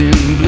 in blue.